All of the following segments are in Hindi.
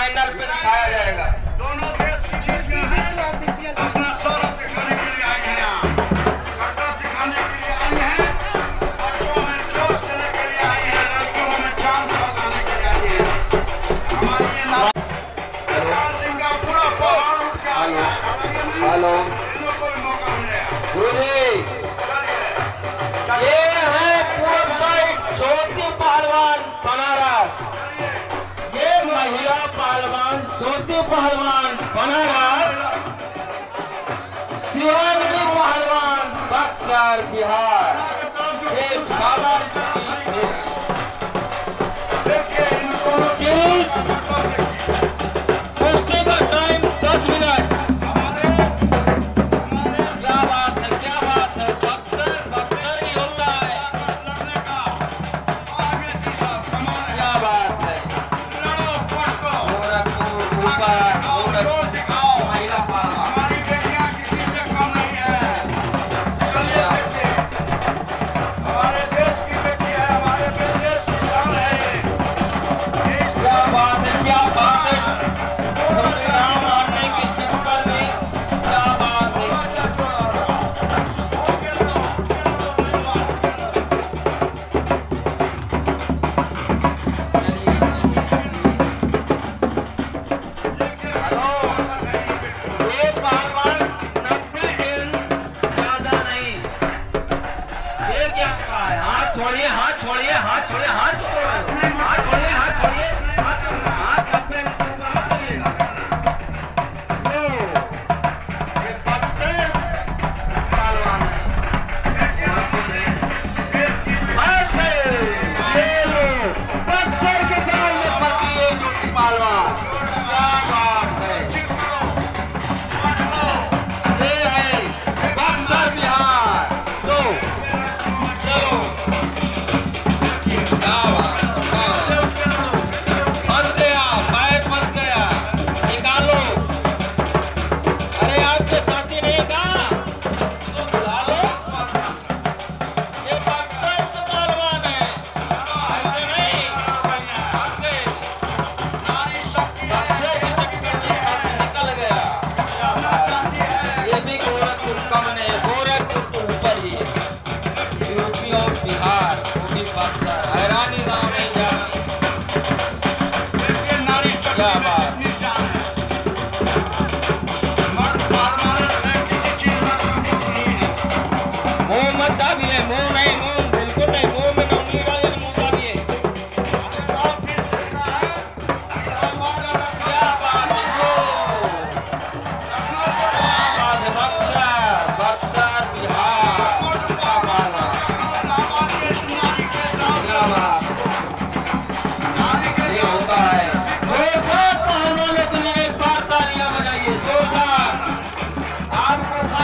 चैनल पे दिखाया जाएगा। में पहलवान बनारस। शिवानगी पहलवान बक्सर बिहार। ये बाबा মালবাস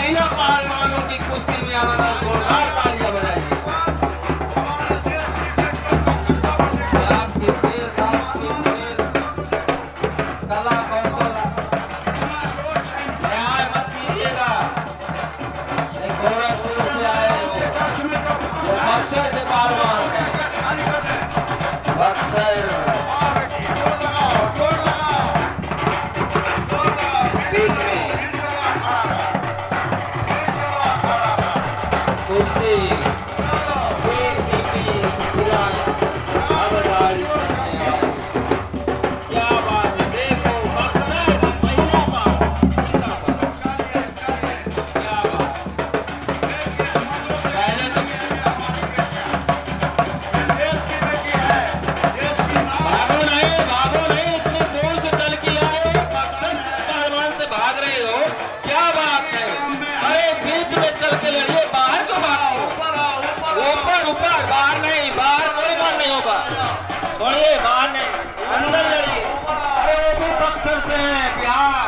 महिला पहलवानों की कुश्ती में आनंद Christine. ऊपर, बाहर नहीं, बाहर कोई बार नहीं होगा। छोड़िए बाहर नहीं, अंदर जाइए। अरे, वो भी से हैं, बिहार।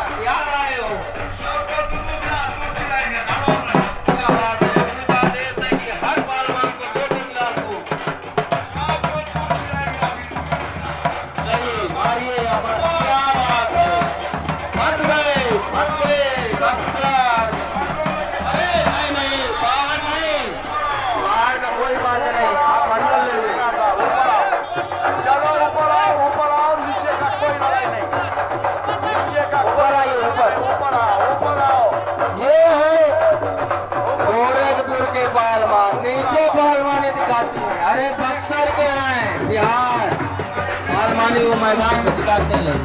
पानी वो मैदान को दिलाते हैं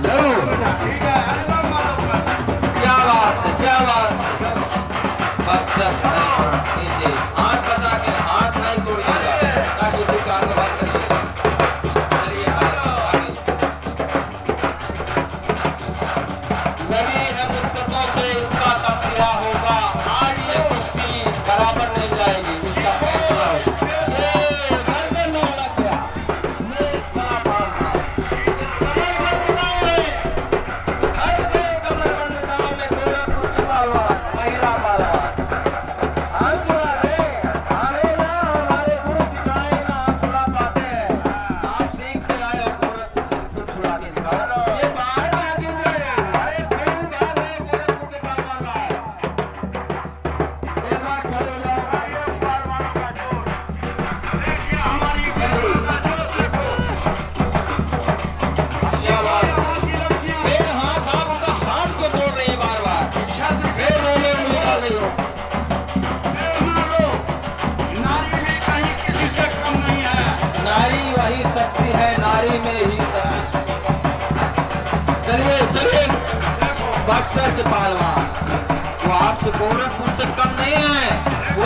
क्या बात है क्या बात है रही बार बार। छत फिर रोने मिलता हो। नारी में किसी से कम नहीं है। नारी वही शक्ति है, नारी में ही चलिए चलिए। बक्सर के पालवा वो आपसे गोरखपुर से कम नहीं है। वो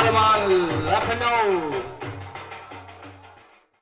Hadi bakalım.